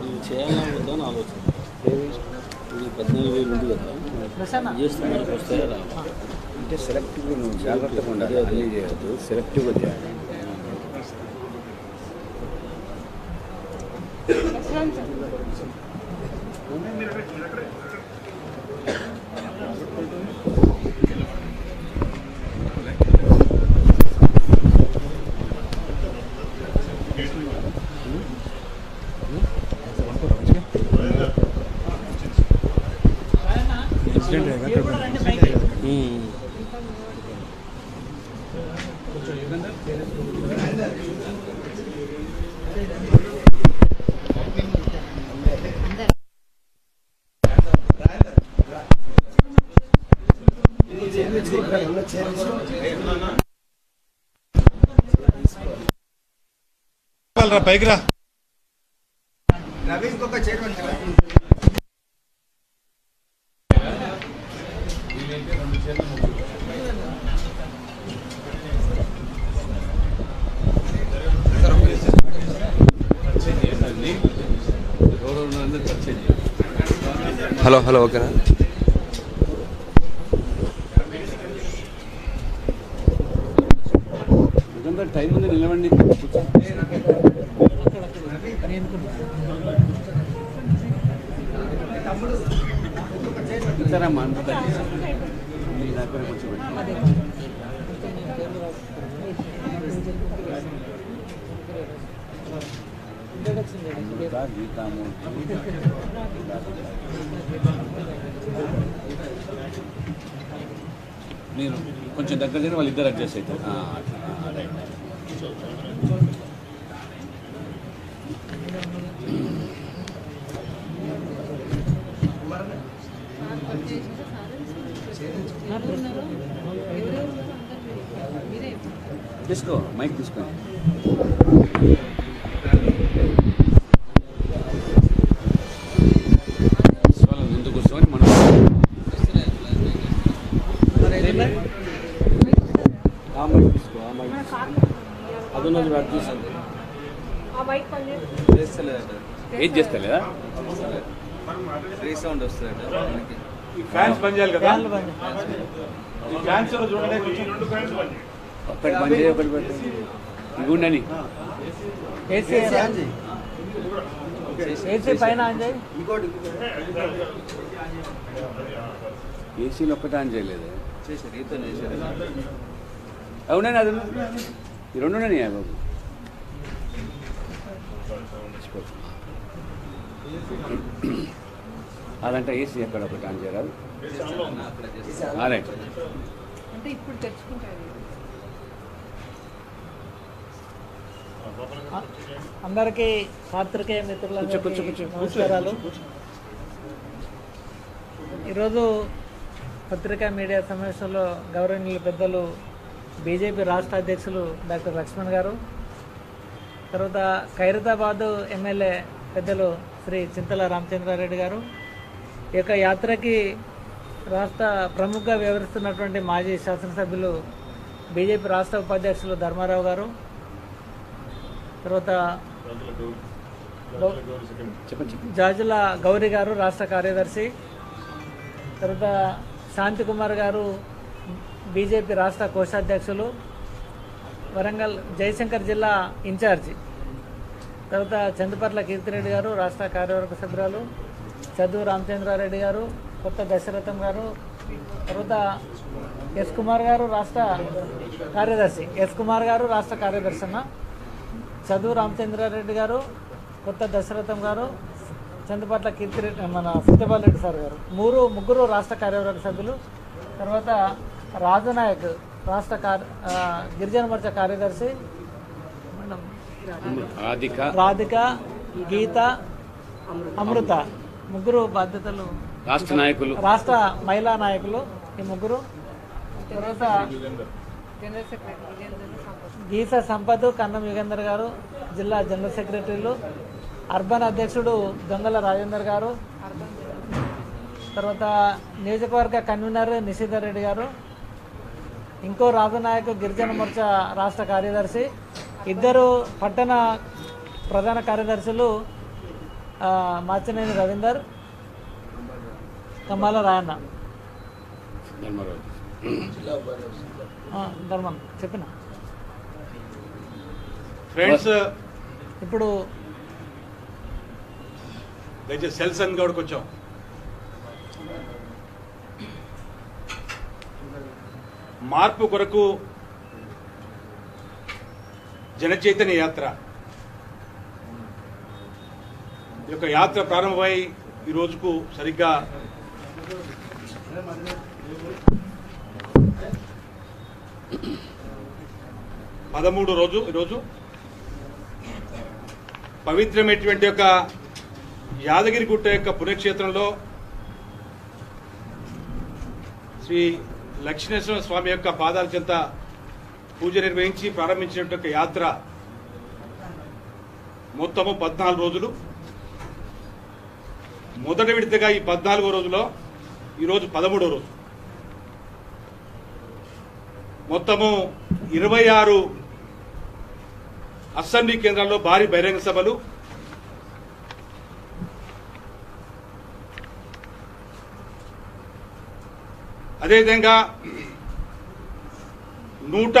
ఇది చేయాలని వద్దని ఆలోచన ఇది పద్నాలుగు వేలు ఉంది కదా ఇది చేస్తే మనకు వస్తాయా రావా అంటే సెలెక్టివ్గా నువ్వు జాగ్రత్తగా ఉండాలి అన్నీ చేయొద్దు సెలెక్టివ్గా చేయాలి రా పైకి రా. హలో హలో ఓకేనా? ఇదంతా టైం ఉంది నిలవండి. ఇస్తారమ్మా మీ దగ్గర కొంచెం మీరు కొంచెం దగ్గర దగ్గర వాళ్ళు ఇద్దరు అడ్జస్ట్ అవుతారు. రైట్. తీసుకో మైక్ తీసుకోండి వాళ్ళ ముందు కూర్చొని మనం ఆ మైక్ తీసుకో ఆ మైక్ అది ఉన్నది బ్యాట్ తీసుకో ఆ బైక్ పని ఏం చేస్తలేదా? రీసౌండ్ వస్తుంది మనకి. ఈ ఫ్యాన్స్ పని చేయాలి కదా? ఈ ఫ్యాన్స్ ఎవరో చూడండి కొంచెం ఒకటి బంద్ చేయి ఒకటి పెట్టు ఇవి ఉండని ఏసీ పైన అంజయ్ ఏసీలు ఒక్కటే ఆన్ చేయలేదు. అవునండి అది. ఈ రెండు ఉన్నాయి బాబు. అదంటే ఏసీ ఎక్కడ ఒకటి ఆన్ చేయరాదు. రైట్. అంటే ఇప్పుడు తెచ్చుకుంటారు. అందరికీ పాత్రికేయ మిత్రులందరికీ. నమస్కారాలు ఈరోజు పత్రికా మీడియా సమావేశంలో గౌరవనీయులు పెద్దలు బీజేపీ రాష్ట్ర అధ్యక్షులు డాక్టర్ లక్ష్మణ్ గారు తర్వాత ఖైరతాబాద్ ఎమ్మెల్యే పెద్దలు శ్రీ చింతల రామచంద్రారెడ్డి గారు ఈ యొక్క యాత్రకి రాష్ట్ర ప్రముఖంగా వ్యవహరిస్తున్నటువంటి మాజీ శాసనసభ్యులు బీజేపీ రాష్ట్ర ఉపాధ్యక్షులు ధర్మారావు గారు తర్వాత జాజుల గౌరీ గారు రాష్ట్ర కార్యదర్శి. తర్వాత శాంతి కుమార్ గారు బీజేపీ రాష్ట్ర కోశాధ్యక్షులు. వరంగల్ జయశంకర్ జిల్లా ఇన్ఛార్జి. తర్వాత చందుపర్ల కీర్తిరెడ్డి గారు రాష్ట్ర కార్యవర్గ సభ్యురాలు. చదువు రామచంద్రారెడ్డి గారు కొత్త దశరథం గారు. తర్వాత ఎస్ కుమార్ గారు రాష్ట్ర కార్యదర్శి. ఎస్ కుమార్ గారు రాష్ట్ర కార్యదర్శి అన్న. చదువు రామచంద్రారెడ్డి గారు కొత్త దశరథం గారు చందుపట్ల కీర్తిరెడ్డి మన సత్యపాల్ రెడ్డి సార్ గారు. మూడు ముగ్గురు రాష్ట్ర కార్యవర్గ సభ్యులు. తర్వాత రాజనాయక్ రాష్ట్ర కార్ ఆ, గిరిజన మోర్చా కార్యదర్శి రాధిక. రాధిక గీత అమృత. ముగ్గురు బాధ్యతలు. రాష్ట్ర నాయకులు. రాష్ట్ర మహిళా నాయకులు ఈ ముగ్గురు. తర్వాత జనరల్ సెక్రటరీ. గీత సంపత్ కన్నం యుగేందర్ గారు జిల్లా జనరల్ సెక్రటరీలు అర్బన్ అధ్యక్షుడు దొంగల రాజేందర్ గారు తర్వాత నియోజకవర్గ కన్వీనర్ నిషిధర్ రెడ్డి గారు ఇంకో రాజనాయక్ గిరిజన మోర్చా రాష్ట్ర కార్యదర్శి ఇద్దరు పట్టణ ప్రధాన కార్యదర్శులు మాచినేని రవీందర్ కమ్మాల రాయన్న. ధర్మం చెప్పిన? ఫ్రెండ్స్ ఇప్పుడు దయచేసి సెల్స్ అని కూడా కొంచెం మార్పు కొరకు జనచైతన్య యాత్ర. ఈ యొక్క యాత్ర ప్రారంభమై ఈ రోజుకు సరిగ్గా పదమూడు రోజు ఈరోజు పవిత్రమైనటువంటి యొక్క యాదగిరి గుట్ట యొక్క పుణ్యక్షేత్రంలో శ్రీ లక్ష్మీనరసింహ స్వామి యొక్క పాదాల చెంత పూజ నిర్వహించి ప్రారంభించినటువంటి యాత్ర మొత్తము పద్నాలుగు రోజులు. మొదటి విడతగా ఈ పద్నాలుగో రోజులో ఈరోజు పదమూడో రోజు. మొత్తము ఇరవై ఆరు అసెంబ్లీ కేంద్రాల్లో భారీ బహిరంగ సభలు. అదేవిధంగా నూట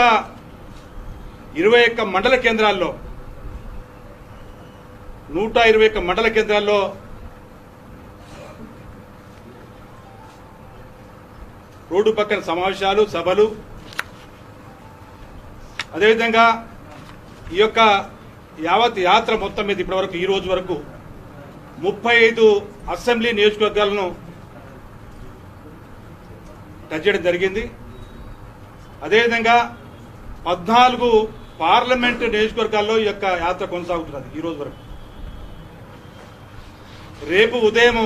ఇరవై ఒక్క మండల కేంద్రాల్లో నూట ఇరవై ఒక్క మండల కేంద్రాల్లో రోడ్డు పక్కన సమావేశాలు సభలు. అదేవిధంగా ఈ యొక్క యావత్ యాత్ర మొత్తం మీద ఇప్పటివరకు ఈ రోజు వరకు ముప్పై ఐదు అసెంబ్లీ నియోజకవర్గాలను టచ్ చేయడం జరిగింది. అదేవిధంగా పద్నాలుగు పార్లమెంట్ నియోజకవర్గాల్లో ఈ యొక్క యాత్ర కొనసాగుతున్నది ఈ రోజు వరకు. రేపు ఉదయం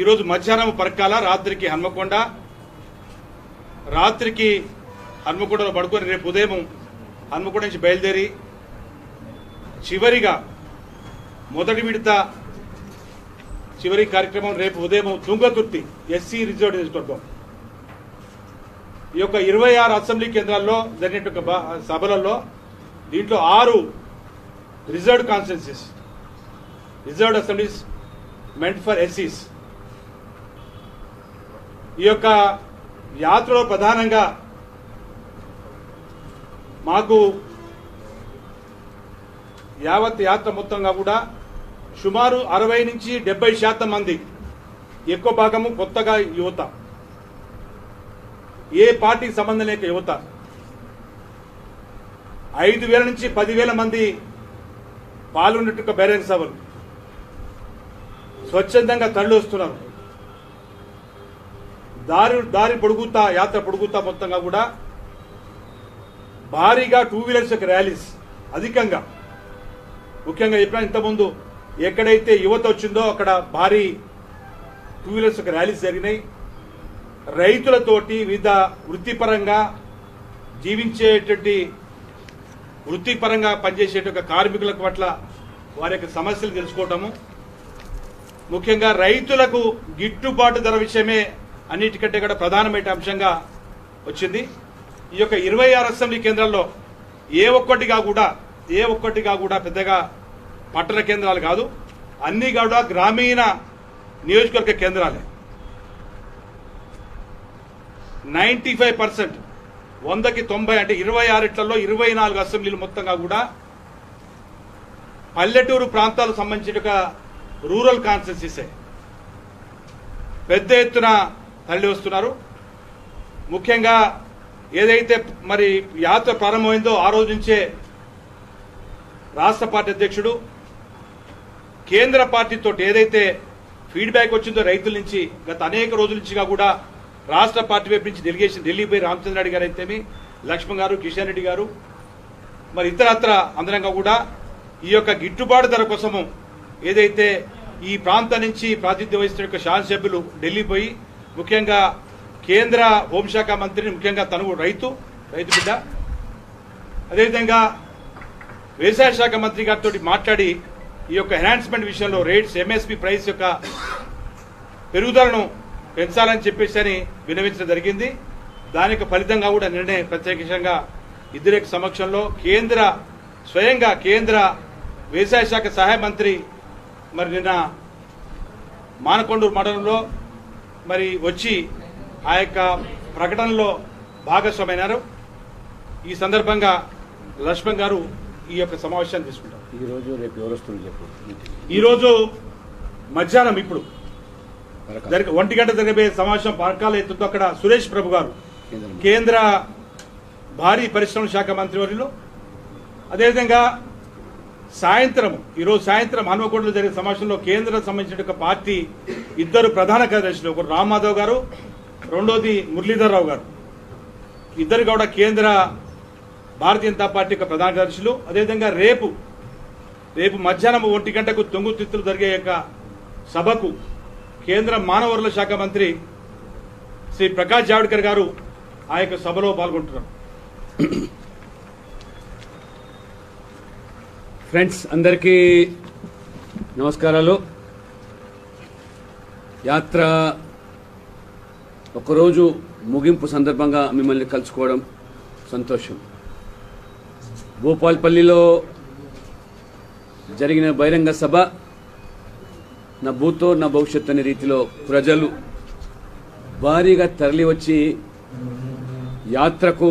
ఈరోజు మధ్యాహ్నం పరకాల రాత్రికి హన్మకొండ రాత్రికి హన్మకొండలో పడుకొని రేపు ఉదయం హన్మకొండ నుంచి బయలుదేరి చివరిగా మొదటి విడత చివరి కార్యక్రమం రేపు ఉదయం తుంగతుర్తి ఎస్సీ రిజర్వ్ నియోజకవర్గం. ఈ యొక్క ఇరవై ఆరు అసెంబ్లీ కేంద్రాల్లో జరిగినటువంటి సభలలో దీంట్లో ఆరు reserved constituencies reserved assemblies meant for ఎస్సీస్. ఈ యొక్క యాత్రలో ప్రధానంగా మాకు యావత్ యాత్ర మొత్తంగా కూడా సుమారు అరవై నుంచి డెబ్బై శాతం మంది ఎక్కువ భాగము కొత్తగా యువత. ఏ పార్టీకి సంబంధం లేక యువత. ఐదు వేల నుంచి పదివేల మంది పాల్గొన్నట్టు బహిరంగ సభలు. స్వచ్ఛందంగా తరలి వస్తున్నారు. దారి దారి పొడుగుతా యాత్ర పొడుగుతా మొత్తంగా కూడా భారీగా టూ వీలర్స్ యొక్క ర్యాలీస్ అధికంగా. ముఖ్యంగా చెప్పిన ఇంతకుముందు ఎక్కడైతే యువత వచ్చిందో అక్కడ భారీ టూ వీలర్స్ యొక్క ర్యాలీస్ జరిగినాయి. రైతులతోటి వివిధ వృత్తిపరంగా జీవించేటువంటి వృత్తిపరంగా పనిచేసేట కార్మికుల పట్ల వారి యొక్క సమస్యలు తెలుసుకోవటము. ముఖ్యంగా రైతులకు గిట్టుబాటు ధర విషయమే అన్నిటికంటే కూడా ప్రధానమైన అంశంగా వచ్చింది. ఈ యొక్క ఇరవై ఆరు అసెంబ్లీ కేంద్రాల్లో ఏ ఒక్కటిగా కూడా ఏ ఒక్కటిగా కూడా పెద్దగా పట్టణ కేంద్రాలు కాదు అన్ని కూడా గ్రామీణ నియోజకవర్గ కేంద్రాలే. నైంటీ ఫైవ్ పర్సెంట్ వందకి తొంభై అంటే ఇరవై ఆరిట్లలో ఇరవై నాలుగు అసెంబ్లీలు మొత్తంగా కూడా పల్లెటూరు ప్రాంతాలకు సంబంధించిన ఒక రూరల్ కాన్స్టిట్యూన్సీసే పెద్ద ఎత్తున తరలి వస్తున్నారు ముఖ్యంగా ఏదైతే మరి యాత్ర ప్రారంభమైందో ఆ రోజు నుంచే రాష్ట్ర పార్టీ అధ్యక్షుడు కేంద్ర పార్టీతో ఏదైతే ఫీడ్బ్యాక్ వచ్చిందో రైతుల నుంచి గత అనేక రోజుల నుంచిగా కూడా రాష్ట్ర పార్టీ వైపు నుంచి డెలిగేషన్ ఢిల్లీ పోయి రామచంద్రరెడ్డి గారు అయితేమి లక్ష్మణ్ గారు కిషన్ రెడ్డి గారు మరి ఇతరత్ర అందరంగా కూడా ఈ యొక్క గిట్టుబాటు ధర కోసము ఏదైతే ఈ ప్రాంతం నుంచి ప్రాతినిధ్యం వహిస్తున్న యొక్క శాసనసభ్యులు ఢిల్లీ పోయి ముఖ్యంగా కేంద్ర హోంశాఖ మంత్రిని ముఖ్యంగా తను రైతు రైతు బిడ్డ. అదేవిధంగా వ్యవసాయ శాఖ మంత్రి గారితో మాట్లాడి ఈ యొక్క ఎన్హాన్స్మెంట్ విషయంలో రేట్స్ ఎంఎస్పి ప్రైస్ యొక్క పెరుగుదలను పెంచాలని చెప్పేసి అని వినవించడం జరిగింది. దానికి ఫలితంగా కూడా నిన్నే ప్రత్యేకంగా ఇద్దరి సమక్షంలో కేంద్ర స్వయంగా కేంద్ర వ్యవసాయ శాఖ సహాయ మంత్రి మరి నిన్న మానకొండూరు మండలంలో మరి వచ్చి ఆ యొక్క ప్రకటనలో భాగస్వామైనారు. ఈ సందర్భంగా లక్ష్మణ్ గారు ఈ యొక్క సమావేశాన్ని తీసుకుంటారు. ఈరోజు రేపు ఎవరు వస్తుంది చెప్పు ఈరోజు మధ్యాహ్నం ఇప్పుడు. జరిగే ఒంటి గంట జరిగే సమావేశం పరకాల ఎత్తుతో అక్కడ సురేష్ ప్రభు గారు కేంద్ర భారీ పరిశ్రమల శాఖ మంత్రివర్యులు అదేవిధంగా సాయంత్రం ఈరోజు సాయంత్రం హనుమకొండలో జరిగే సమావేశంలో కేంద్రం సంబంధించిన ఒక పార్టీ ఇద్దరు ప్రధాన కార్యదర్శులు ఒకరు రామ్ మాధవ్ గారు రెండోది మురళీధర్ రావు గారు. ఇద్దరు కూడా కేంద్ర భారతీయ జనతా పార్టీ యొక్క ప్రధాన కార్యదర్శులు. అదేవిధంగా రేపు రేపు మధ్యాహ్నం ఒంటి గంటకు తొంగుతిత్తులు జరిగే యొక్క సభకు కేంద్ర మానవ వనరుల శాఖ మంత్రి శ్రీ ప్రకాష్ జావడేకర్ గారు ఆ యొక్క సభలో పాల్గొంటున్నారు. ఫ్రెండ్స్ అందరికీ నమస్కారాలు. యాత్ర ఒకరోజు ముగింపు సందర్భంగా మిమ్మల్ని కలుసుకోవడం సంతోషం. భూపాల్పల్లిలో జరిగిన బహిరంగ సభ నా భూతో నా భవిష్యత్తు అనే రీతిలో ప్రజలు భారీగా తరలివచ్చి యాత్రకు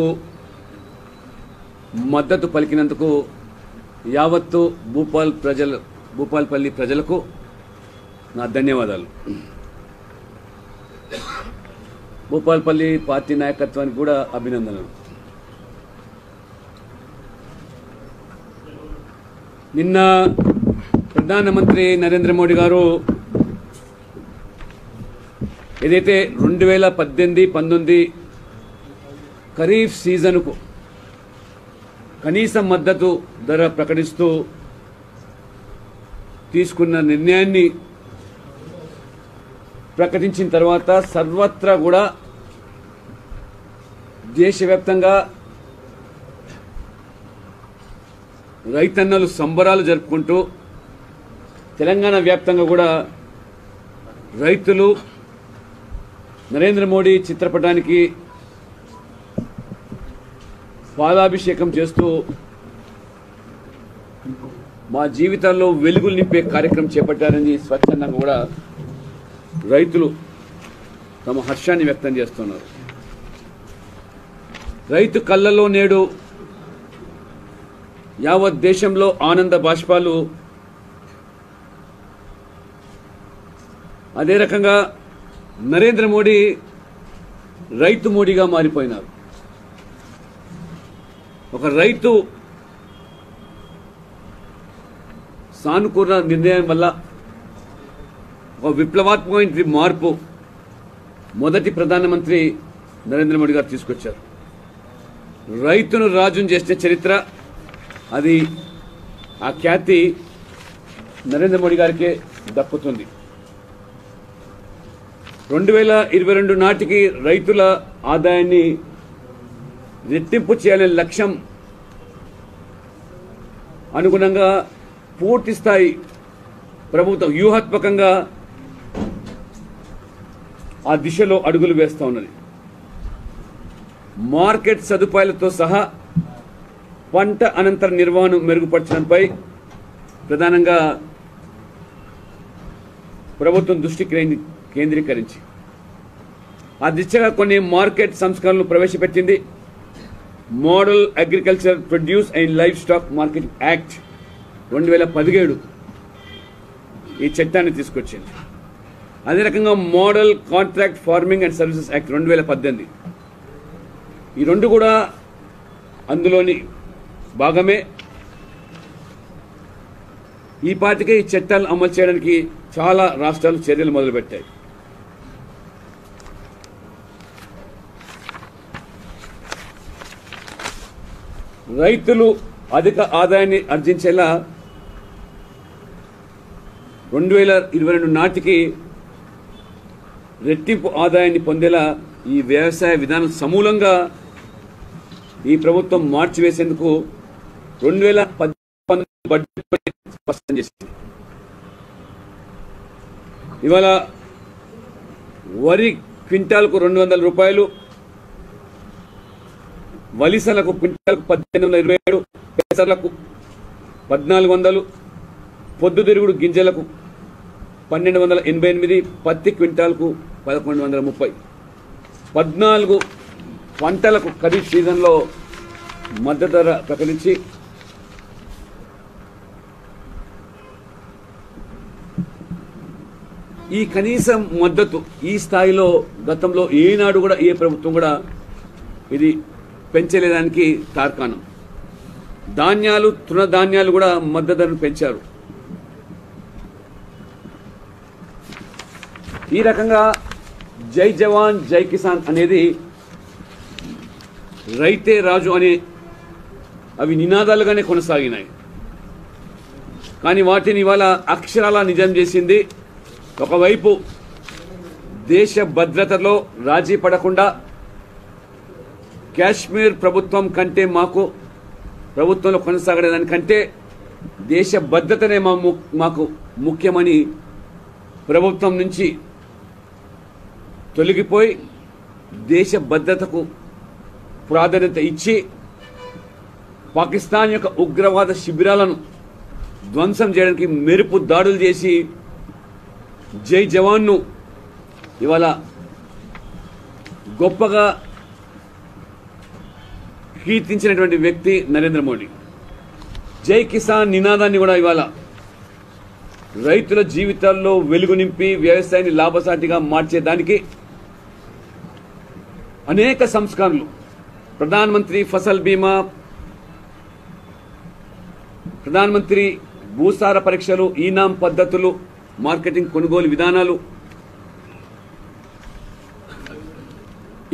మద్దతు పలికినందుకు యావత్తు భూపాల్ ప్రజలు భూపాల్పల్లి ప్రజలకు నా ధన్యవాదాలు. భూపాల్పల్లి పార్టీ నాయకత్వానికి కూడా అభినందనలు. నిన్న ప్రధానమంత్రి నరేంద్ర మోడీ గారు ఏదైతే రెండు వేల పద్దెనిమిది పంతొమ్మిది ఖరీఫ్ సీజన్కు కనీస మద్దతు ధర ప్రకటిస్తూ తీసుకున్న నిర్ణయాన్ని ప్రకటించిన తర్వాత సర్వత్రా కూడా దేశవ్యాప్తంగా రైతన్నలు సంబరాలు జరుపుకుంటూ తెలంగాణ వ్యాప్తంగా కూడా రైతులు నరేంద్ర మోడీ చిత్రపటానికి పాదాభిషేకం చేస్తూ మా జీవితాల్లో వెలుగులు నింపే కార్యక్రమం చేపట్టారని స్వచ్ఛందంగా కూడా రైతులు తమ హర్షాన్ని వ్యక్తం చేస్తున్నారు. రైతు కళ్ళల్లో నేడు యావత్ దేశంలో ఆనంద బాష్పాలు అదే రకంగా నరేంద్ర మోడీ రైతు మోడీగా మారిపోయినారు. ఒక రైతు సానుకూల నిర్ణయం వల్ల ఓ విప్లవాత్మకమైన మార్పు మొదటి ప్రధానమంత్రి నరేంద్ర మోడీ గారు తీసుకొచ్చారు. రైతును రాజును చేసిన చరిత్ర అది ఆ ఖ్యాతి నరేంద్ర మోడీ గారికే దక్కుతుంది. రెండు వేల ఇరవై రెండు నాటికి రైతుల ఆదాయాన్ని రెట్టింపు చేయాలనే లక్ష్యం అనుగుణంగా పూర్తి స్థాయి ప్రభుత్వం వ్యూహాత్మకంగా ఆ దిశలో అడుగులు వేస్తూ ఉన్నది. మార్కెట్ సదుపాయాలతో సహా పంట అనంతర నిర్వహణ మెరుగుపరచడంపై ప్రధానంగా ప్రభుత్వం దృష్టి కేంద్రీకరించి. ఆ దిశగా కొన్ని మార్కెట్ సంస్కరణలు ప్రవేశపెట్టింది. Model agriculture produce and livestock market act రెండు వేల పదిహేడు ఈ చట్టాన్ని తీసుకొచ్చింది. అదే రకంగా model contract farming and services act రెండు వేల పద్దెనిమిది. ఈ రెండు కూడా అందులోని భాగమే. ఈ పాటికే ఈ చట్టాలు అమలు చేయడానికి చాలా రాష్ట్రాలు చర్యలు మొదలుపెట్టాయి. రైతులు అధిక ఆదాయాన్ని ఆర్జించేలా రెండు వేల ఇరవై రెండు నాటికి రెట్టింపు ఆదాయాన్ని పొందేలా ఈ వ్యవసాయ విధానం సమూలంగా ఈ ప్రభుత్వం మార్చివేసేందుకు రెండు వేల బడ్జెట్ స్పష్టం చేసింది. ఇవాళ వరి క్వింటాల్కు రెండు వందల రూపాయలు వలిసలకు క్వింటాల్కు పద్దెనిమిది వందల ఇరవై ఏడు పెసర్లకు పద్నాలుగు వందలు పొద్దుతిరుగుడు గింజలకు పన్నెండు వందల ఎనభై ఎనిమిది పత్తి క్వింటాల్కు పదకొండు వందల ముప్పై. పద్నాలుగు పంటలకు ఖరీఫ్ సీజన్లో మద్దతు ధర ప్రకటించి ఈ కనీసం మద్దతు ఈ స్థాయిలో గతంలో ఏనాడు కూడా ఏ ప్రభుత్వం కూడా ఇది పెంచలేదానికి తార్కాణం. ధాన్యాలు తృణధాన్యాలు కూడా మద్దతు ధరను పెంచారు. ఈ రకంగా జై జవాన్ జై కిసాన్ అనేది రైతే రాజు అనే అవి నినాదాలుగానే కొనసాగినాయి. కానీ వాటిని ఇవాళ అక్షరాల నిజం చేసింది. ఒకవైపు దేశ భద్రతలో రాజీ పడకుండా కాశ్మీర్ ప్రభుత్వం కంటే మాకు ప్రభుత్వంలో కొనసాగడానికంటే దేశ భద్రతనే మా ము- మాకు ముఖ్యమని ప్రభుత్వం నుంచి తొలగిపోయి దేశ భద్రతకు ప్రాధాన్యత ఇచ్చి పాకిస్తాన్ యొక్క ఉగ్రవాద శిబిరాలను ధ్వంసం చేయడానికి మెరుపు దాడులు చేసి జై జవాన్ను ఇవాళ గొప్పగా కీర్తించినటువంటి వ్యక్తి నరేంద్ర మోడీ. జై కిసాన్ నినాదాన్ని కూడా ఇవాళ రైతుల జీవితాల్లో వెలుగు నింపి వ్యవసాయాన్ని లాభసాటిగా మార్చేదానికి అనేక సంస్కరణలు. ప్రధానమంత్రి ఫసల్ బీమా ప్రధానమంత్రి భూసార పరీక్షలు ఈనాం పద్ధతులు మార్కెటింగ్ కొనుగోలు విధానాలు.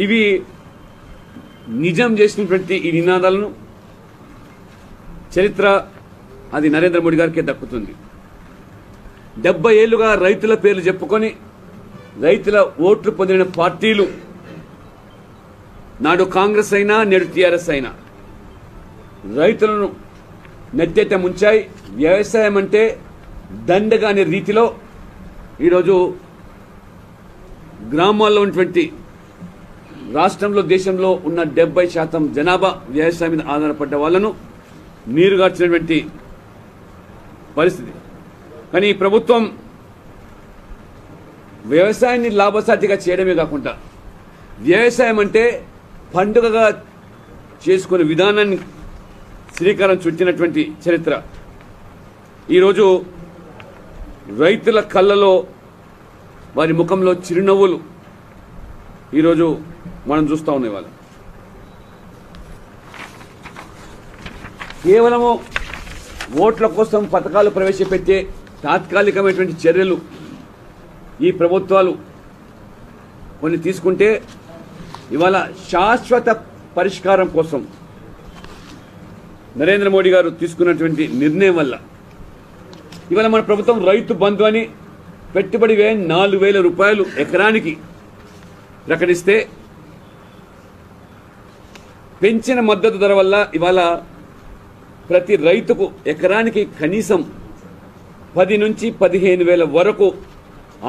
ఇవి నిజం చేసినటువంటి ఈ నినాదాలను చరిత్ర అది నరేంద్ర మోడీ గారికే దక్కుతుంది. డెబ్బై ఏళ్ళుగా రైతుల పేర్లు చెప్పుకొని రైతుల ఓట్లు పొందిన పార్టీలు నాడు కాంగ్రెస్ అయినా నేడు టీఆర్ఎస్ అయినా. రైతులను నెట్టేట ముంచాయి. వ్యవసాయం అంటే దండగా అనే రీతిలో ఈరోజు గ్రామాల్లో ఉన్నటువంటి రాష్ట్రంలో దేశంలో ఉన్న డెబ్బై శాతం జనాభా వ్యవసాయం మీద ఆధారపడ్డ వాళ్ళను నీరుగార్చినటువంటి పరిస్థితి. కానీ ప్రభుత్వం వ్యవసాయాన్ని లాభసాటిగా చేయడమే కాకుండా వ్యవసాయం అంటే పండుగగా చేసుకునే విధానాన్ని శ్రీకారం చుట్టినటువంటి చరిత్ర. ఈరోజు రైతుల కళ్ళలో వారి ముఖంలో చిరునవ్వులు ఈరోజు మనం చూస్తూ ఉన్నాయి వాళ్ళు కేవలము ఓట్ల కోసం పథకాలు ప్రవేశపెట్టే తాత్కాలికమైనటువంటి చర్యలు ఈ ప్రభుత్వాలు కొన్ని తీసుకుంటే ఇవాళ శాశ్వత పరిష్కారం కోసం నరేంద్ర మోడీ గారు తీసుకున్నటువంటి నిర్ణయం వల్ల ఇవాళ మన ప్రభుత్వం రైతు బంధు అని పెట్టుబడి వ్యయం నాలుగు వేల రూపాయలు ఎకరానికి ప్రకటిస్తే పెంచిన మద్దతు ధర వల్ల ఇవాళ ప్రతి రైతుకు ఎకరానికి కనీసం పది నుంచి పదిహేను వేల వరకు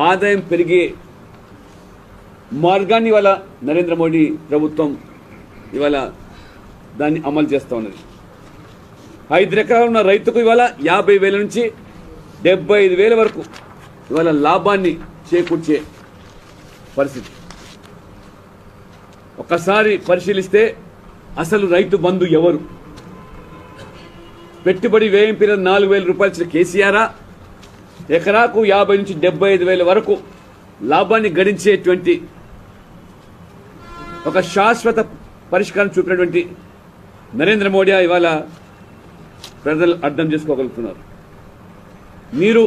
ఆదాయం పెరిగే మార్గాన్ని ఇవాళ నరేంద్ర మోడీ ప్రభుత్వం ఇవాళ దాన్ని అమలు చేస్తూ ఉన్నది. ఐదు ఎకరాలు ఉన్న రైతుకు ఇవాళ యాభై వేల నుంచి డెబ్బై ఐదు వేల వరకు ఇవాళ లాభాన్ని చేకూర్చే పరిస్థితి. ఒకసారి పరిశీలిస్తే అసలు రైతు బంధు ఎవరు? పెట్టుబడి వ్యయం నాలుగు వేల రూపాయలు ఇచ్చిన కేసీఆరా? ఎకరాకు యాభై నుంచి డెబ్బై ఐదు వేల వరకు లాభాన్ని గడించేటువంటి ఒక శాశ్వత పరిష్కారం చూపినటువంటి నరేంద్ర మోడీ ఇవాళ ప్రజలు అర్థం చేసుకోగలుగుతున్నారు. మీరు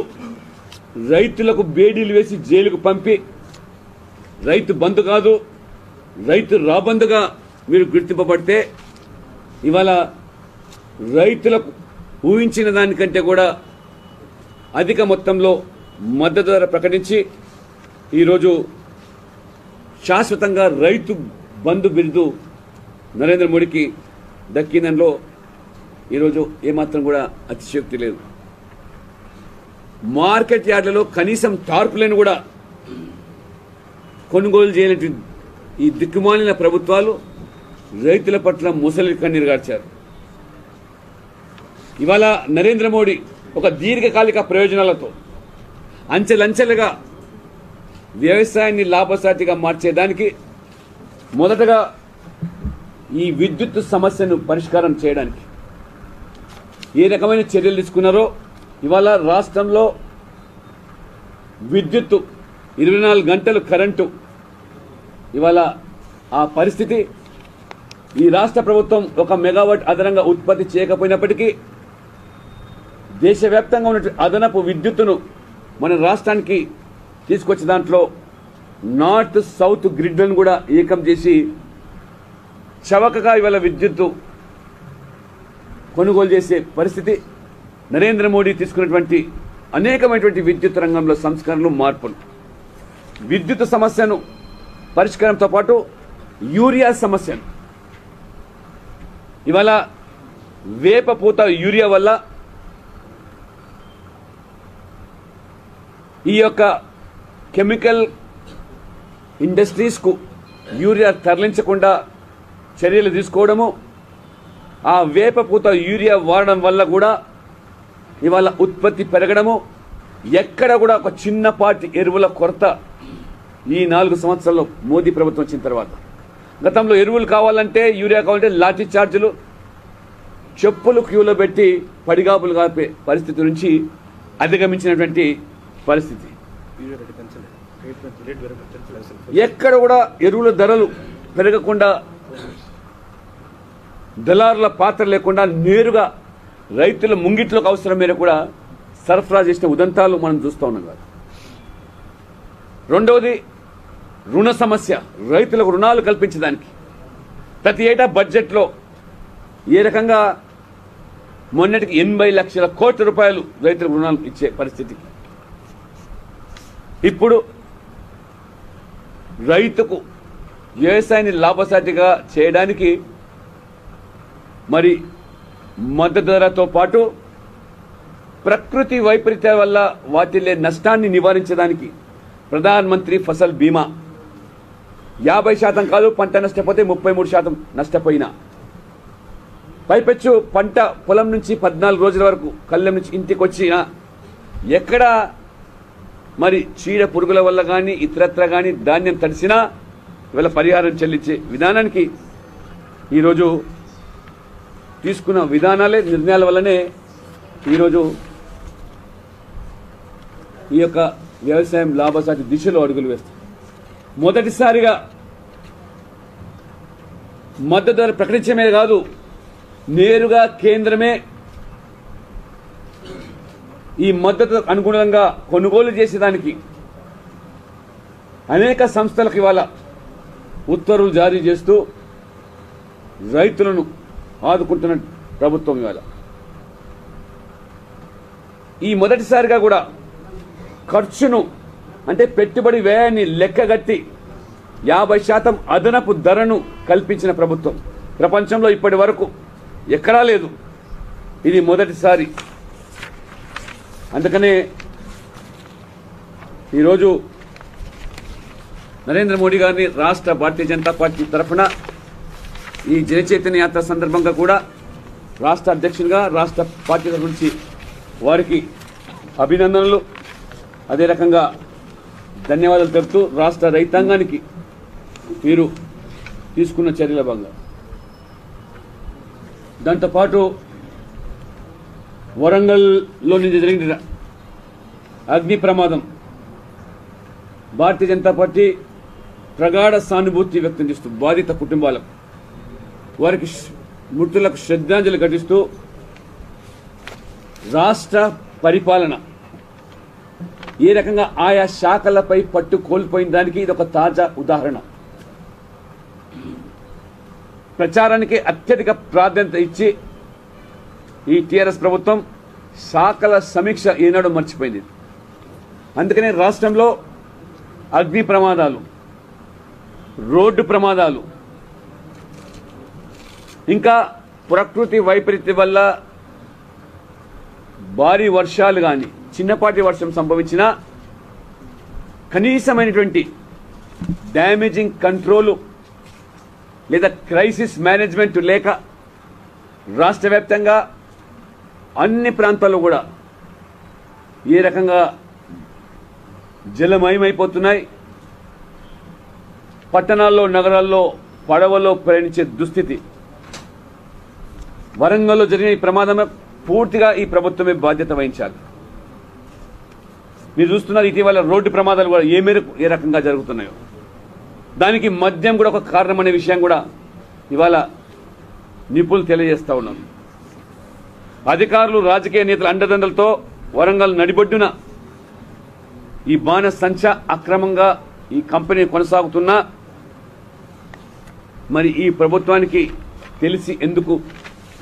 రైతులకు బేడీలు వేసి జైలుకు పంపి రైతు బంధు కాదు రైతు రాబందుగా మీరు గుర్తింపబడితే ఇవాళ రైతులకు ఊహించిన దానికంటే కూడా అధిక మొత్తంలో మద్దతు ధర ప్రకటించి ఈరోజు శాశ్వతంగా రైతు బంధు బిరుదు నరేంద్ర మోడీకి దక్కినంలో ఈరోజు ఏమాత్రం కూడా అతిశయోక్తి లేదు. మార్కెట్ యార్డ్లలో కనీసం టార్పులను కూడా కొనుగోలు చేయనటువంటి ఈ దిక్కుమాలిన ప్రభుత్వాలు రైతుల పట్ల ముసలి కన్నీరు గార్చారు. ఇవాళ నరేంద్ర మోడీ ఒక దీర్ఘకాలిక ప్రయోజనాలతో అంచెలంచెలుగా వ్యవసాయాన్ని లాభసాటిగా మార్చేదానికి మొదటగా ఈ విద్యుత్ సమస్యను పరిష్కారం చేయడానికి ఏ రకమైన చర్యలు తీసుకున్నారో ఇవాళ రాష్ట్రంలో విద్యుత్తు ఇరవై నాలుగు గంటలు కరెంటు ఇవాళ ఆ పరిస్థితి. ఈ రాష్ట్ర ప్రభుత్వం ఒక మెగావాట్ అదనంగా ఉత్పత్తి చేయకపోయినప్పటికీ దేశవ్యాప్తంగా ఉన్న అదనపు విద్యుత్తును మన రాష్ట్రానికి తీసుకొచ్చే దాంట్లో నార్త్ సౌత్ గ్రిడ్లను కూడా ఏకం చేసి చవకగా ఇవాళ విద్యుత్తు కొనుగోలు చేసే పరిస్థితి నరేంద్ర మోడీ తీసుకున్నటువంటి అనేకమైనటువంటి విద్యుత్ రంగంలో సంస్కరణలు మార్పులు. విద్యుత్ సమస్యను పరిష్కారంతో పాటు యూరియా సమస్యను. ఇవాళ వేప పూత యూరియా వల్ల ఈ యొక్క కెమికల్ ఇండస్ట్రీస్కు యూరియా తరలించకుండా చర్యలు తీసుకోవడము ఆ వేపపూత యూరియా వాడడం వల్ల కూడా ఇవాళ ఉత్పత్తి పెరగడము ఎక్కడ కూడా ఒక చిన్నపాటి ఎరువుల కొరత ఈ నాలుగు సంవత్సరాల్లో మోదీ ప్రభుత్వం వచ్చిన తర్వాత. గతంలో ఎరువులు కావాలంటే యూరియా కావాలంటే లాఠీ ఛార్జీలు చెప్పులు క్యూలో పెట్టి పడిగాపులు కాపే పరిస్థితి నుంచి అధిగమించినటువంటి పరిస్థితి. ఎక్కడ కూడా ఎరువుల ధరలు పెరగకుండా దళారుల పాత్ర లేకుండా నేరుగా రైతుల ముంగిట్లోకి అవసరం మేర కూడా సరఫరా చేసిన ఉదంతాలు మనం చూస్తూ ఉన్నాం కాదు. రెండవది రుణ సమస్య. రైతులకు రుణాలు కల్పించడానికి. ప్రతి ఏటా బడ్జెట్లో ఏ రకంగా మొన్నటికి ఎనభై లక్షల కోట్ల రూపాయలు రైతులకు రుణాలు ఇచ్చే పరిస్థితి. ఇప్పుడు రైతుకు వ్యవసాయాన్ని లాభసాటిగా చేయడానికి మరి మద్దతు ధరతో పాటు ప్రకృతి వైపరీత్యాల వల్ల వాటిల్లే నష్టాన్ని నివారించడానికి ప్రధానమంత్రి ఫసల్ బీమా. యాభై శాతం కాదు పంట నష్టపోతే ముప్పై మూడు శాతం నష్టపోయినా. పైపెచ్చు పంట పొలం నుంచి పద్నాలుగు రోజుల వరకు కళ్ళెం నుంచి ఇంటికి వచ్చిన ఎక్కడ మరి చీడ పురుగుల వల్ల కానీ ఇతరత్ర కానీ ధాన్యం తడిసినా ఇవాళ పరిహారం చెల్లించే విధానానికి ఈరోజు తీసుకున్న విధానాలే నిర్ణయాల వల్లనే ఈరోజు ఈ యొక్క వ్యవసాయం లాభసాటి దిశలో అడుగులు వేస్తుంది మొదటిసారిగా మద్దతు ధర ప్రకటించమే కాదు నేరుగా కేంద్రమే ఈ మద్దతు అనుగుణంగా కొనుగోలు చేసేదానికి అనేక సంస్థలకు ఇవాళ ఉత్తర్వులు జారీ చేస్తూ రైతులను ఆదుకుంటున్న ప్రభుత్వం ఇవాళ. ఈ మొదటిసారిగా కూడా ఖర్చును అంటే పెట్టుబడి వ్యయాన్ని లెక్కగట్టి యాభై శాతం అదనపు ధరను కల్పించిన ప్రభుత్వం. ప్రపంచంలో ఇప్పటి వరకు ఎక్కడా లేదు. ఇది మొదటిసారి అందుకనే ఈరోజు నరేంద్ర మోడీ గారిని రాష్ట్ర భారతీయ జనతా పార్టీ తరఫున ఈ జనచైతన్య యాత్ర సందర్భంగా కూడా రాష్ట్ర అధ్యక్షునిగా రాష్ట్ర పార్టీ తరఫు నుంచి వారికి అభినందనలు. అదే రకంగా ధన్యవాదాలు తెలుపుతూ రాష్ట్ర రైతాంగానికి మీరు తీసుకున్న చర్యల భాగంగా. దాంతోపాటు వరంగల్లో నుంచి జరిగిన అగ్ని ప్రమాదం. భారతీయ జనతా పార్టీ ప్రగాఢ సానుభూతి వ్యక్తం చేస్తూ బాధిత కుటుంబాలకు వారికి మృతులకు శ్రద్ధాంజలి ఘటిస్తూ రాష్ట్ర పరిపాలన. ఏ రకంగా ఆయా శాఖలపై పట్టు కోల్పోయిన దానికి ఇది ఒక తాజా ఉదాహరణ. ప్రచారానికి అత్యధిక ప్రాధాన్యత ఇచ్చి ఈ టీఆర్ఎస్ ప్రభుత్వం శాఖల సమీక్ష ఏనాడు మర్చిపోయింది. అందుకనే రాష్ట్రంలో అగ్ని ప్రమాదాలు రోడ్డు ప్రమాదాలు ఇంకా ప్రకృతి వైపరీత్యం వల్ల భారీ వర్షాలు కానీ చిన్నపాటి వర్షం సంభవించినా కనీసమైనటువంటి డ్యామేజింగ్ కంట్రోలు లేదా క్రైసిస్ మేనేజ్మెంట్ లేక రాష్ట్ర వ్యాప్తంగా అన్ని ప్రాంతాల్లో కూడా ఏ రకంగా జలమయమైపోతున్నాయి పట్టణాల్లో నగరాల్లో పడవలో ప్రయాణించే దుస్థితి. వరంగల్లో జరిగిన ఈ ప్రమాదమే పూర్తిగా ఈ ప్రభుత్వమే బాధ్యత వహించాలి. మీరు చూస్తున్నారు ఇటీవల రోడ్డు ప్రమాదాలు కూడా ఏ మేరకు ఏ రకంగా జరుగుతున్నాయో. దానికి మద్యం కూడా ఒక కారణం అనే విషయం కూడా ఇవాళ నిపుణులు తెలియజేస్తా ఉన్నారు. అధికారులు రాజకీయ నేతల అండదండలతో వరంగల్ నడిబొడ్డున ఈ బాణ సంచ అక్రమంగా ఈ కంపెనీ కొనసాగుతున్నా మరి ఈ ప్రభుత్వానికి తెలిసి ఎందుకు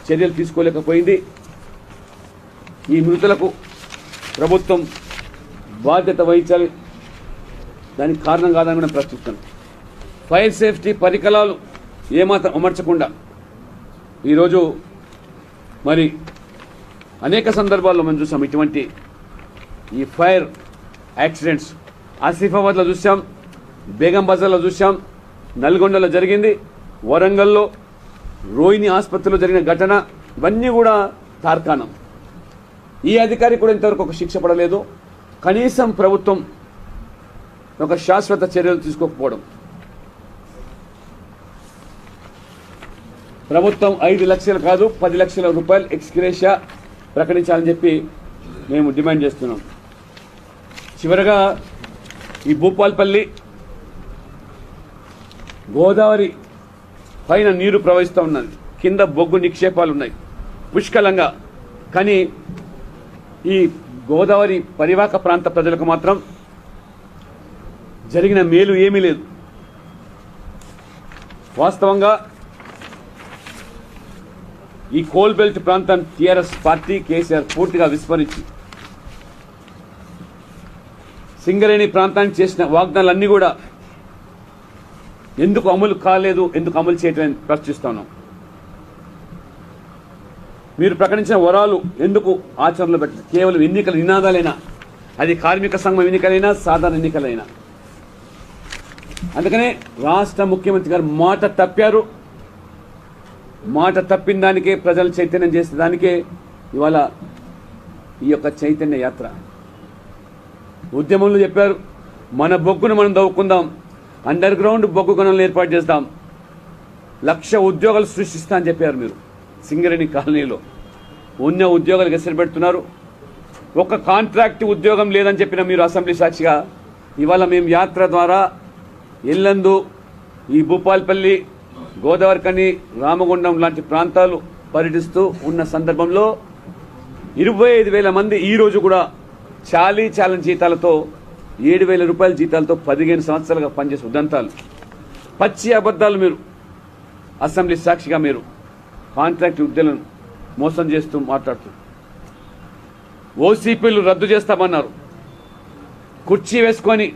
చర్యలు తీసుకోలేకపోయింది? ఈ మృతులకు ప్రభుత్వం బాధ్యత వహించాలి. దానికి కారణం కాదని కూడా ప్రశ్నిస్తాను ఫైర్ సేఫ్టీ పరికరాలు ఏమాత్రం అమర్చకుండా ఈరోజు మరి అనేక సందర్భాల్లో మనం చూసాం ఇటువంటి ఈ ఫైర్ యాక్సిడెంట్స్. ఆసిఫాబాద్లో చూసాం బేగం బజార్లో చూసాం నల్గొండలో జరిగింది వరంగల్లో రోహిణి ఆసుపత్రిలో జరిగిన ఘటన ఇవన్నీ కూడా తార్కాణం. ఈ అధికారి కూడా ఇంతవరకు ఒక శిక్ష పడలేదు. కనీసం ప్రభుత్వం ఒక శాశ్వత చర్యలు తీసుకోకపోవడం. ప్రభుత్వం ఐదు లక్షలు కాదు పది లక్షల రూపాయలు ఎక్స్గ్రేషియా ప్రకటించాలని చెప్పి మేము డిమాండ్ చేస్తున్నాం. చివరగా ఈ భూపాల్పల్లి గోదావరి పైన నీరు ప్రవహిస్తూ ఉన్నది. కింద బొగ్గు నిక్షేపాలు ఉన్నాయి. పుష్కలంగా. కానీ ఈ గోదావరి పరివాహక ప్రాంత ప్రజలకు మాత్రం జరిగిన మేలు ఏమీ లేదు. వాస్తవంగా ఈ కోల్ బెల్ట్ ప్రాంతం టీఆర్ఎస్ పార్టీ కేసీఆర్ పూర్తిగా విస్మరించి. సింగరేణి ప్రాంతానికి చేసిన వాగ్దానాలన్నీ కూడా ఎందుకు అమలు కాలేదు ఎందుకు అమలు చేయట్లేదని ప్రశ్నిస్తున్నాం. మీరు ప్రకటించిన వరాలు ఎందుకు ఆచరణలో పెట్టారు కేవలం ఎన్నికల నినాదాలైనా అది కార్మిక సంఘం ఎన్నికలైనా సాధారణ ఎన్నికలైనా. అందుకనే రాష్ట్ర ముఖ్యమంత్రి గారు మాట తప్పారు. మాట తప్పిన దానికే ప్రజలు చైతన్యం చేసే దానికే ఇవాళ ఈ యొక్క చైతన్య యాత్ర. ఉద్యమంలో చెప్పారు మన బొగ్గును మనం దవ్వుకుందాం అండర్ గ్రౌండ్ బొగ్గు గణంలో ఏర్పాటు చేస్తాం లక్ష ఉద్యోగాలు సృష్టిస్తా అని చెప్పారు మీరు సింగరేణి కాలనీలో. ఉన్న ఉద్యోగాలు ఎసరు పెడుతున్నారు. ఒక కాంట్రాక్ట్ ఉద్యోగం లేదని చెప్పిన మీరు అసెంబ్లీ సాక్షిగా ఇవాళ మేము యాత్ర ద్వారా ఎల్లందు ఈ భూపాల్పల్లి గోదావరికని రామగుండం లాంటి ప్రాంతాలు పర్యటిస్తూ ఉన్న సందర్భంలో ఇరవై ఐదు వేల మంది ఈ రోజు కూడా చాలీ చాలని జీతాలతో ఏడు వేల రూపాయల జీతాలతో పదిహేను సంవత్సరాలుగా పనిచేసే ఉదంతాలు. పచ్చి అబద్ధాలు మీరు అసెంబ్లీ సాక్షిగా మీరు కాంట్రాక్ట్ ఉద్యోగులను మోసం చేస్తూ మాట్లాడుతూ ఓసీపీలు రద్దు చేస్తామన్నారు. కుర్చీ వేసుకొని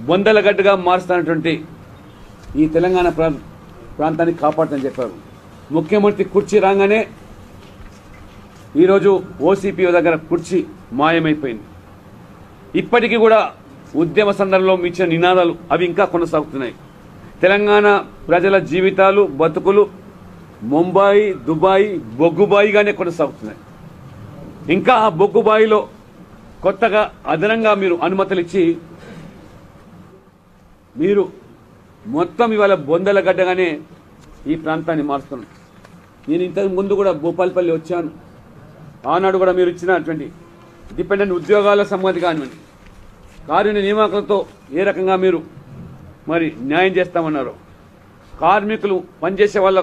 బొందల గడ్డగా మారుస్తున్నటువంటి ఈ తెలంగాణ ప్రా- ప్రాంతాన్ని కాపాడుతని చెప్పారు. ముఖ్యమంత్రి కుర్చీ రాగానే ఈరోజు ఓసీపీ దగ్గర కుర్చీ మాయమైపోయింది. ఇప్పటికీ కూడా ఉద్యమ సందర్భంలో మించిన ఇచ్చిన నినాదాలు అవి ఇంకా కొనసాగుతున్నాయి. తెలంగాణ ప్రజల జీవితాలు బతుకులు ముంబాయి దుబాయ్ బొగ్గుబాయిగానే కొనసాగుతున్నాయి. ఇంకా ఆ బొగ్గుబాయిలో కొత్తగా అదనంగా మీరు అనుమతులు ఇచ్చి మీరు మొత్తం ఇవాళ బొందల గడ్డగానే ఈ ప్రాంతాన్ని మారుస్తున్నాం. నేను ఇంతకు ముందు కూడా భూపాలపల్లి వచ్చాను. ఆనాడు కూడా మీరు ఇచ్చినటువంటి డిపెండెంట్ ఉద్యోగాల సంబంధి కానివ్వండి కార్మిక నియామకంతో ఏ రకంగా మీరు మరి న్యాయం చేస్తామన్నారు కార్మికులు పనిచేసే వాళ్ళ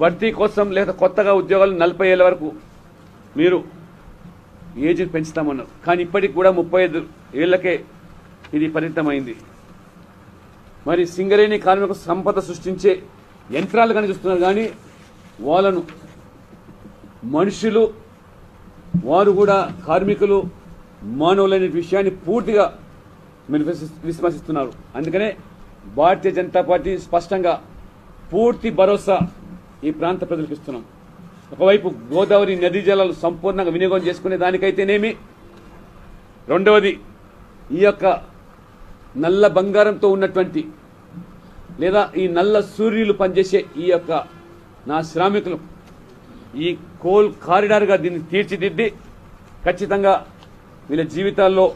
భర్తీ కోసం లేదా కొత్తగా ఉద్యోగాలు నలభై ఏళ్ళ వరకు మీరు ఏజ్ పెంచుతామన్నారు. కానీ ఇప్పటికి కూడా ముప్పై ఐదు ఏళ్ళకే ఇది పరిమితమైంది మరి సింగరేణి కార్మిక సంపద సృష్టించే యంత్రాలు కనిపిస్తున్నారు. కానీ వాళ్ళను మనుషులు వారు కూడా కార్మికులు మానవులనే విషయాన్ని పూర్తిగా విశ్వసిస్తున్నారు. అందుకనే భారతీయ జనతా పార్టీ స్పష్టంగా పూర్తి భరోసా ఈ ప్రాంత ప్రజలకు ఇస్తున్నాం. ఒకవైపు గోదావరి నదీ జలాలు సంపూర్ణంగా వినియోగం చేసుకునే దానికైతేనేమి రెండవది ఈ యొక్క నల్ల బంగారంతో ఉన్నటువంటి లేదా ఈ నల్ల సూర్యులు పనిచేసే ఈ యొక్క నా శ్రామికులు ఈ కోల్ కారిడార్గా దీన్ని తీర్చిదిద్ది ఖచ్చితంగా వీళ్ళ జీవితాల్లో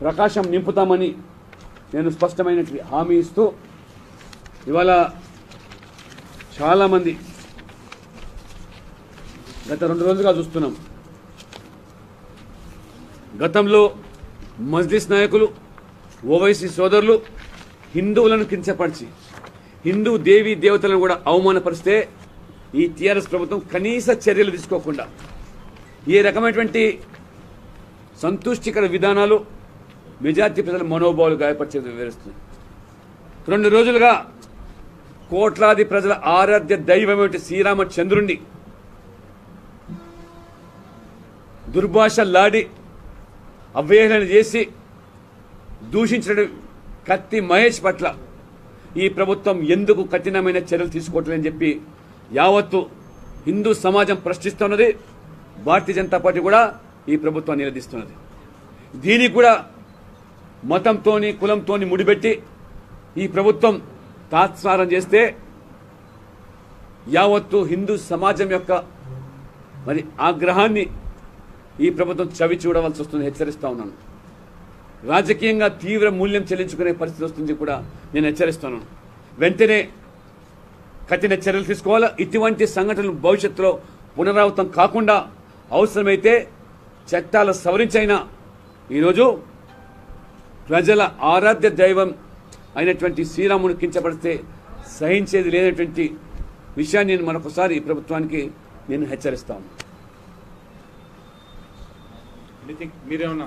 ప్రకాశం నింపుతామని నేను స్పష్టమైన హామీ ఇస్తూ ఇవాళ చాలామంది గత రెండు రోజులుగా చూస్తున్నాం. గతంలో మజ్లిస్ నాయకులు ఓవైసీ సోదరులు హిందువులను కించపరిచి హిందూ దేవీ దేవతలను కూడా అవమానపరిస్తే ఈ టీఆర్ఎస్ ప్రభుత్వం కనీస చర్యలు తీసుకోకుండా ఏ రకమైనటువంటి సంతుష్టికర విధానాలు మెజార్టీ ప్రజల మనోభావాలు గాయపరిచేది వివరిస్తుంది రెండు రోజులుగా కోట్లాది ప్రజల ఆరాధ్య దైవమేమిటి శ్రీరామచంద్రుణ్ణి దుర్భాషలాడి అవహేళన చేసి దూషించడం కత్తి మహేష్ పట్ల ఈ ప్రభుత్వం ఎందుకు కఠినమైన చర్యలు తీసుకోవట్లేదని చెప్పి యావత్తు హిందూ సమాజం ప్రశ్నిస్తున్నది. భారతీయ జనతా పార్టీ కూడా ఈ ప్రభుత్వాన్ని నిలదీస్తున్నది. దీనికి కూడా మతంతోని కులంతోని ముడిపెట్టి ఈ ప్రభుత్వం తాత్సారం చేస్తే యావత్తు హిందూ సమాజం యొక్క మరి ఆగ్రహాన్ని ఈ ప్రభుత్వం చవి చూడవలసి వస్తుంది హెచ్చరిస్తా ఉన్నాను. రాజకీయంగా తీవ్ర మూల్యం చెల్లించుకునే పరిస్థితి వస్తుంది కూడా నేను హెచ్చరిస్తాను. వెంటనే కఠిన చర్యలు తీసుకోవాలా. ఇటువంటి సంఘటనలు భవిష్యత్తులో పునరావృతం కాకుండా అవసరమైతే చట్టాల సవరించైనా ఈరోజు ప్రజల ఆరాధ్య దైవం అయినటువంటి శ్రీరాముని కించపడితే సహించేది లేనటువంటి విషయాన్ని నేను మరొకసారి ఈ ప్రభుత్వానికి నేను హెచ్చరిస్తాను. మీరేమన్నా?